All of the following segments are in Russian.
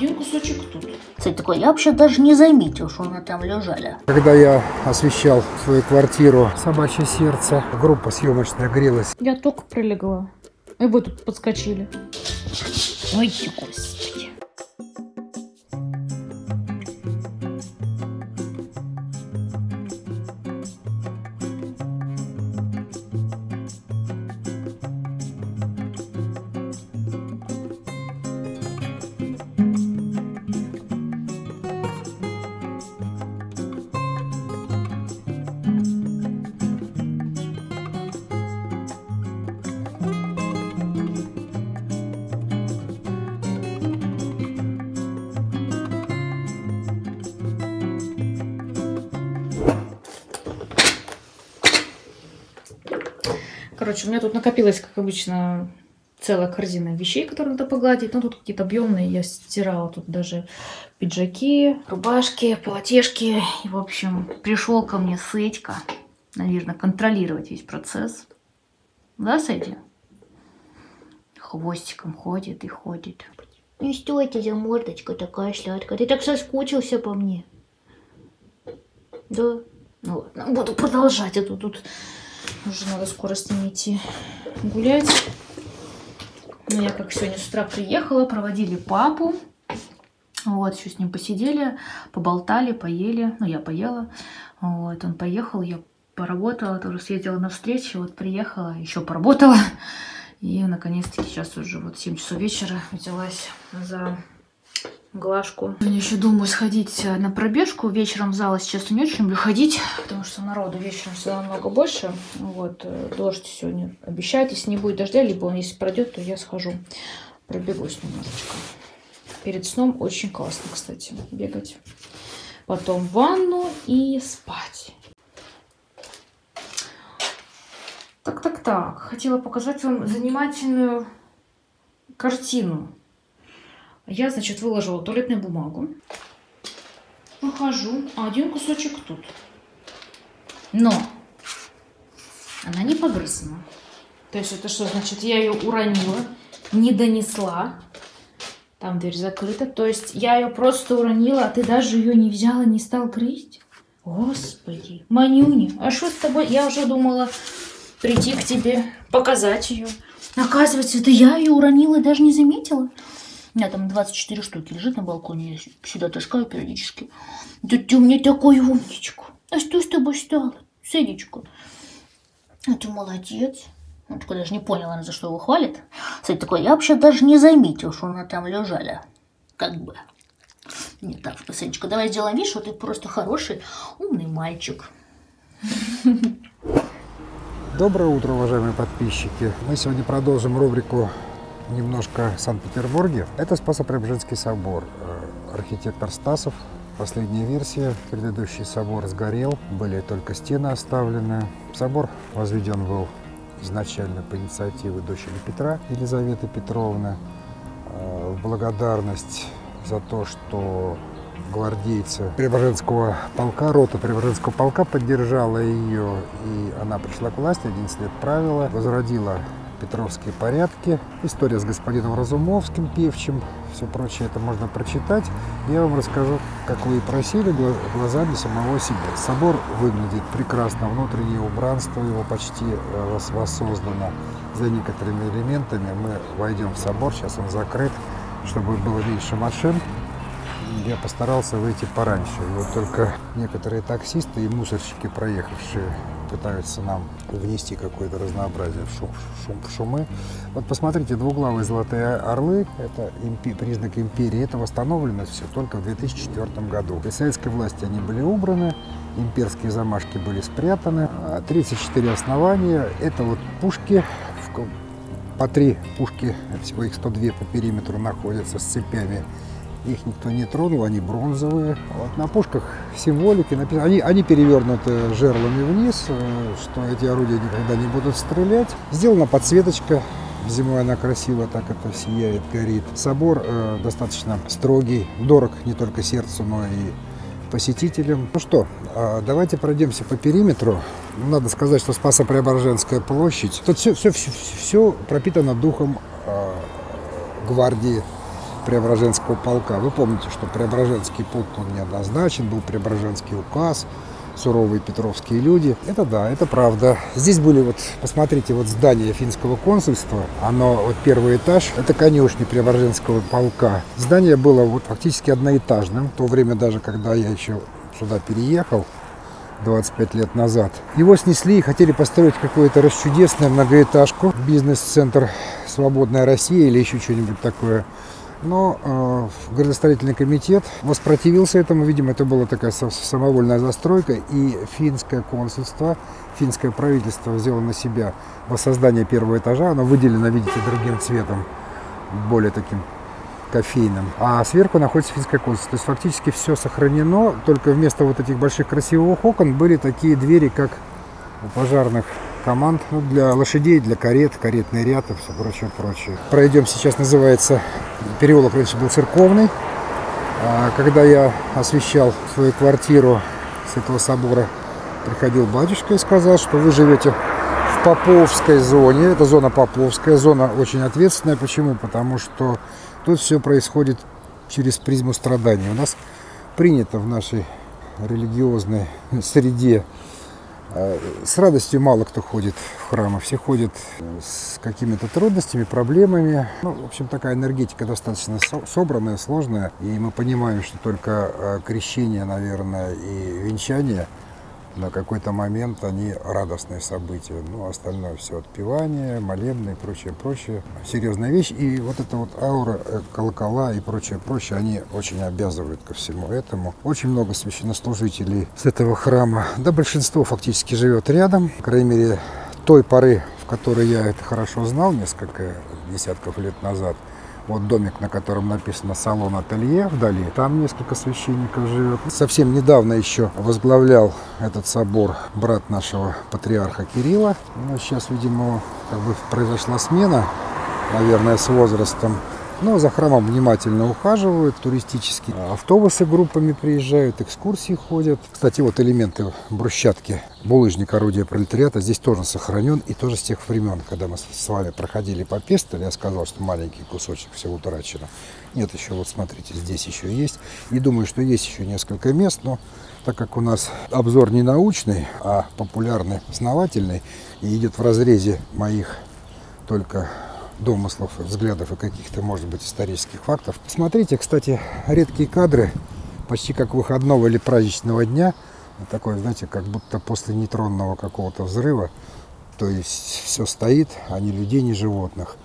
один кусочек тут. Кстати, такой, я вообще даже не заметил, что она там лежали. Когда я освещал свою квартиру «Собачье сердце», группа съемочная грелась. Я только прилегла. И вы тут подскочили. Ой, господи. Короче, у меня тут накопилось, как обычно, целая корзина вещей, которые надо погладить. Ну, тут какие-то объемные. Я стирала тут даже пиджаки, рубашки, полотешки. И, в общем, пришел ко мне Сетька, наверное, контролировать весь процесс. Да, Сетя? Хвостиком ходит и ходит. Ну что это за мордочка такая сладкая? Ты так соскучился по мне. Да? Ну ладно, буду продолжать. А то тут уже надо скоро с ними идти гулять. Ну, я как сегодня с утра приехала, проводили папу. Вот, еще с ним посидели, поболтали, поели. Ну, я поела. Вот, он поехал, я поработала, тоже съездила на встречу, вот приехала, еще поработала. И, наконец-таки, сейчас уже вот 7 часов вечера взялась за глажку. Я еще думаю сходить э, на пробежку вечером в зал. Сейчас не очень люблю ходить, потому что народу вечером всегда намного больше. Вот, э, дождь сегодня обещает. Если не будет дождя, либо он если пройдет, то я схожу, пробегусь немножечко. Перед сном очень классно, кстати, бегать. Потом в ванну и спать. Так-так-так. Хотела показать вам занимательную картину. Я, значит, выложила туалетную бумагу. Выхожу, а один кусочек тут. Но она не погрызана. То есть это что значит? Я ее уронила, не донесла. Там дверь закрыта. То есть я ее просто уронила, а ты даже ее не взяла, не стал грызть? Господи, Манюня, а что с тобой? Я уже думала прийти к тебе, показать ее. Оказывается, это я ее уронила и даже не заметила. У меня там 24 штуки лежит на балконе, я сюда таскаю периодически. Да ты меня такой умничка. А что с тобой стало, Седечка? А ты молодец. Он такой даже не понял, она за что его хвалит. Кстати, такой, я вообще даже не заметил, что она там лежали. Как бы. Не так, Сенечка, давай сделаем вид, что ты просто хороший, умный мальчик. Доброе утро, уважаемые подписчики. Мы сегодня продолжим рубрику немножко в Санкт-Петербурге. Это Спасо-Преображенский собор. Э, Архитектор Стасов. Последняя версия. Предыдущий собор сгорел, были только стены оставлены. Собор возведен был изначально по инициативе дочери Петра, Елизаветы Петровны. Э, В благодарность за то, что гвардейцы Преображенского полка, рота Преображенского полка поддержала ее, и она пришла к власти, 11 лет правила, возродила Петровские порядки, история с господином Разумовским, певчим, все прочее это можно прочитать. Я вам расскажу, как вы и просили, глазами самого себя. Собор выглядит прекрасно, внутреннее убранство его почти э, воссоздано. За некоторыми элементами мы войдем в собор, сейчас он закрыт, чтобы было меньше машин. Я постарался выйти пораньше. И вот только некоторые таксисты и мусорщики, проехавшие пытаются нам внести какое-то разнообразие в, шум, шум, шумы. Вот посмотрите, двуглавые золотые орлы, это импи, признак империи, это восстановлено все только в 2004 году. При советской власти они были убраны, имперские замашки были спрятаны. 34 основания, это вот пушки, по три пушки, всего их 102 по периметру находятся с цепями их никто не тронул, они бронзовые. Вот на пушках символики написано, они, они перевернуты жерлами вниз, э, что эти орудия никогда не будут стрелять. Сделана подсветочка, зимой она красиво так это сияет, горит. Собор э, достаточно строгий, дорог не только сердцу, но и посетителям. Ну что, э, давайте пройдемся по периметру. Надо сказать, что Спасо-Преображенская площадь, тут все, все, все, все пропитано духом э, гвардии Преображенского полка. Вы помните, что Преображенский полк он неоднозначен, был Преображенский указ, суровые петровские люди. Это да, это правда. Здесь были вот, посмотрите, вот здание финского консульства. Оно, вот первый этаж, это конюшни Преображенского полка. Здание было вот фактически одноэтажным. В то время даже, когда я еще сюда переехал, 25 лет назад. Его снесли и хотели построить какую-то расчудесную многоэтажку, бизнес-центр «Свободная Россия» или еще что-нибудь такое. Но э, градостроительный комитет воспротивился этому. Видимо, это была такая самовольная застройка. И финское консульство, финское правительство взяло на себя воссоздание первого этажа. Оно выделено, видите, другим цветом, более таким кофейным. А сверху находится финское консульство. То есть фактически все сохранено. Только вместо вот этих больших красивых окон были такие двери, как у пожарных команд ну, для лошадей, для карет, каретный ряд и все прочее, прочее. Пройдем сейчас, называется, переулок раньше был церковный. А когда я освещал свою квартиру с этого собора, приходил батюшка и сказал, что вы живете в Поповской зоне. Это зона Поповская, зона очень ответственная. Почему? Потому что тут все происходит через призму страданий. У нас принято в нашей религиозной среде с радостью мало кто ходит в храмы, все ходят с какими-то трудностями, проблемами. Ну, в общем, такая энергетика достаточно собранная, сложная. И мы понимаем, что только а, крещение, наверное, и венчание – на какой-то момент они радостные события. Ну, остальное все отпевание, молебны и прочее, прочее. Серьезная вещь. И вот эта вот аура, э, колокола и прочее, прочее, они очень обязывают ко всему этому. Очень много священнослужителей с этого храма. Да, большинство фактически живет рядом. По крайней мере, той поры, в которой я это хорошо знал, несколько десятков лет назад, вот домик, на котором написано салон ателье вдали. Там несколько священников живет. Совсем недавно еще возглавлял этот собор брат нашего патриарха Кирилла. Но сейчас, видимо, как бы произошла смена, наверное, с возрастом. Но за храмом внимательно ухаживают, туристические автобусы группами приезжают, экскурсии ходят. Кстати, вот элементы брусчатки, булыжник орудия пролетариата здесь тоже сохранен и тоже с тех времен, когда мы с вами проходили по Пестель, я сказал, что маленький кусочек все утрачено. Нет, еще вот смотрите, здесь еще есть. И думаю, что есть еще несколько мест, но так как у нас обзор не научный, а популярный, основательный, и идет в разрезе моих только домыслов, взглядов и каких-то, может быть, исторических фактов. Смотрите, кстати, редкие кадры, почти как выходного или праздничного дня, такой, знаете, как будто после нейтронного какого-то взрыва, то есть все стоит, а ни людей, ни животных.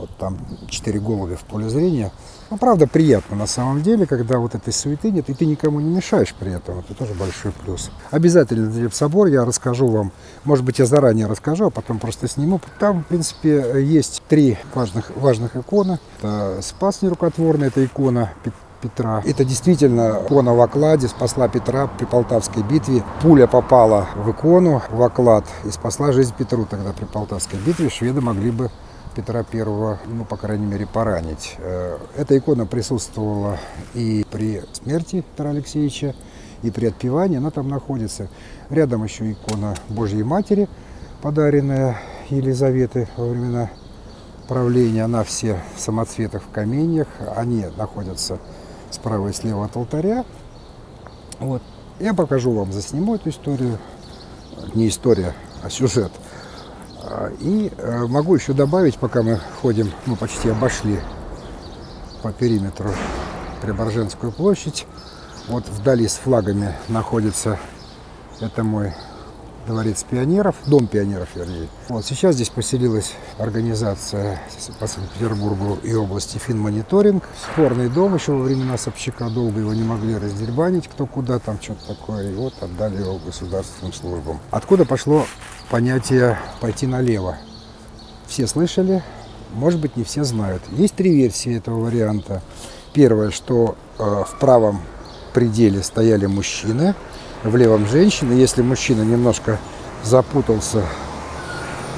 Вот там четыре голубя в поле зрения. Ну, правда, приятно на самом деле, когда вот этой суеты нет, и ты никому не мешаешь при этом. Это тоже большой плюс. Обязательно в собор, я расскажу вам. Может быть, я заранее расскажу, а потом просто сниму. Там, в принципе, есть три важных, важных иконы. Это Спас нерукотворный, это икона Петра. Это действительно икона в окладе спасла Петра при Полтавской битве. Пуля попала в икону, в оклад и спасла жизнь Петру тогда при Полтавской битве. Шведы могли бы Петра I, ну, по крайней мере, поранить. Э, эта икона присутствовала и при смерти Петра Алексеевича, и при отпевании она там находится. Рядом еще икона Божьей Матери, подаренная Елизаветы во времена правления. Она все в самоцветах, в каменьях. Они находятся справа и слева от алтаря. Вот. Я покажу вам, засниму эту историю. Не история, а сюжет. А, и э, могу еще добавить, пока мы ходим, мы почти обошли по периметру Преображенскую площадь. Вот вдали с флагами находится, это мой дворец пионеров, дом пионеров, вернее. Вот сейчас здесь поселилась организация по Санкт-Петербургу и области Финмониторинг. Спорный дом, еще во времена Собчака долго его не могли раздербанить, кто куда там, что-то такое. И вот отдали его государственным службам. Откуда пошло понятие «пойти налево»? Все слышали, может быть, не все знают. Есть три версии этого варианта. Первое, что э, в правом пределе стояли мужчины, в левом женщины. Если мужчина немножко запутался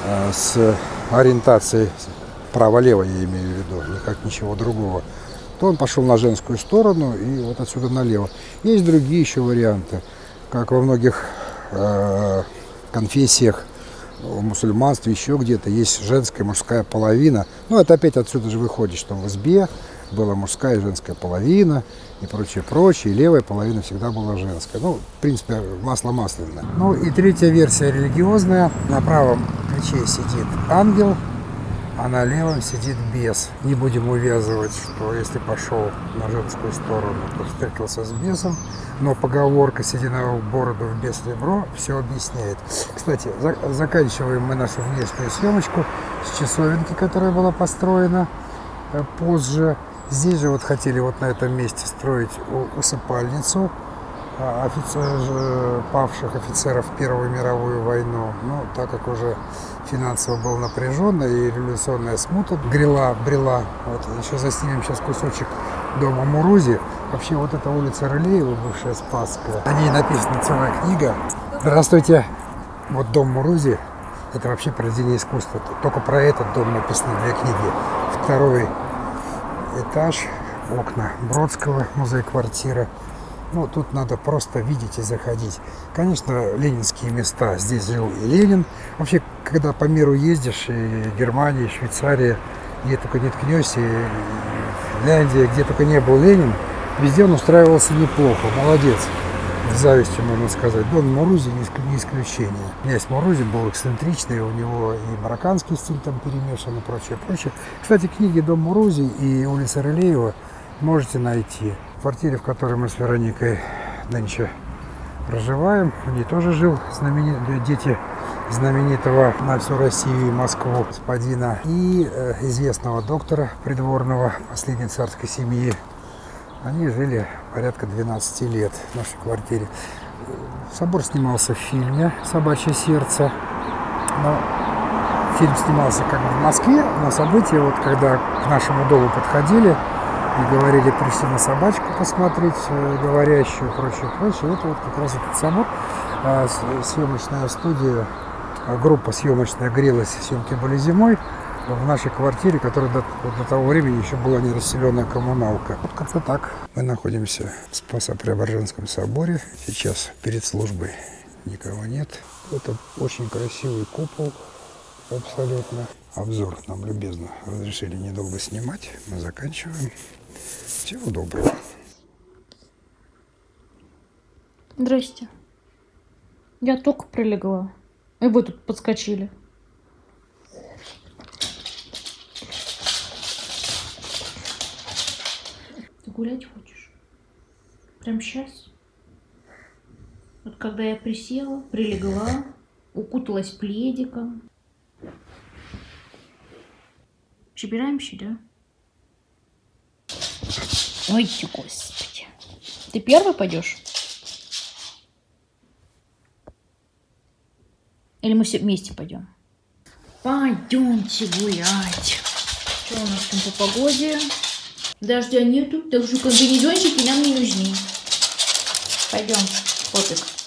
э, с ориентацией право-лево, я имею в виду, никак ничего другого, то он пошел на женскую сторону и вот отсюда налево. Есть другие еще варианты, как во многих э, конфессиях, в мусульманстве, еще где-то есть женская, мужская половина. Ну, это опять отсюда же выходит, что в избе была мужская и женская половина и прочее, прочее. И левая половина всегда была женская. Ну, в принципе, масло масляное. Ну и третья версия религиозная. На правом плече сидит ангел, а на левом сидит бес. Не будем увязывать, что если пошел на женскую сторону, то встретился с бесом. Но поговорка «седина в бороду, в бес ребро» все объясняет. Кстати, за- заканчиваем мы нашу внешнюю съемочку с часовенки, которая была построена э, позже. Здесь же вот хотели вот на этом месте строить усыпальницу а, офицер, же павших офицеров Первую мировую войну. Ну, так как уже финансово было напряженно и революционная смута грела, брела. Вот еще заснимем сейчас кусочек дома Мурузи. Вообще вот эта улица Рылеева, бывшая Спасская, о ней написана целая книга. Здравствуйте. Вот дом Мурузи, это вообще произведение искусства. Только про этот дом написаны две книги. Второй этаж, окна Бродского, музей-квартира. Ну, тут надо просто видеть и заходить. Конечно, ленинские места. Здесь жил и Ленин. Вообще, когда по миру ездишь, и Германия, и Швейцария, где только не ткнешься, и Финляндия, где только не был Ленин, везде он устраивался неплохо. Молодец. С завистью, можно сказать. Дон Мурузи не иск- не исключение. Князь Мурузи был эксцентричный, у него и марокканский стиль там перемешан и прочее, прочее. Кстати, книги Дом Мурузи и улица Рылеева можете найти. В квартире, в которой мы с Вероникой нынче проживаем, в ней тоже жил знаменит, дети знаменитого на всю Россию и Москву господина и э, известного доктора придворного последней царской семьи. Они жили порядка 12 лет в нашей квартире. Собор снимался в фильме «Собачье сердце». Но фильм снимался как бы в Москве, но события, вот когда к нашему дому подходили и говорили, пришли на собачку посмотреть, э, говорящую, прочее, прочее, это вот как раз этот собор, а, съемочная студия, группа съемочная грелась, съемки были зимой, в нашей квартире, которая до, до того времени еще была не расселенная коммуналка. Вот как-то так. Мы находимся в Спасо-Преображенском соборе. Сейчас перед службой никого нет. Это очень красивый купол, абсолютно. Обзор нам любезно разрешили недолго снимать. Мы заканчиваем. Всего доброго. Здрасте. Я только прилегла. И вы тут подскочили. Гулять хочешь? Прям сейчас? Вот когда я присела, прилегла, укуталась пледиком. Собираемся, да? Ой, ты, господи. Ты первый пойдешь? Или мы все вместе пойдем? Пойдемте гулять. Что у нас там по погоде? Дождя нету, так что комбинезончики нам не нужны. Пойдем, попик.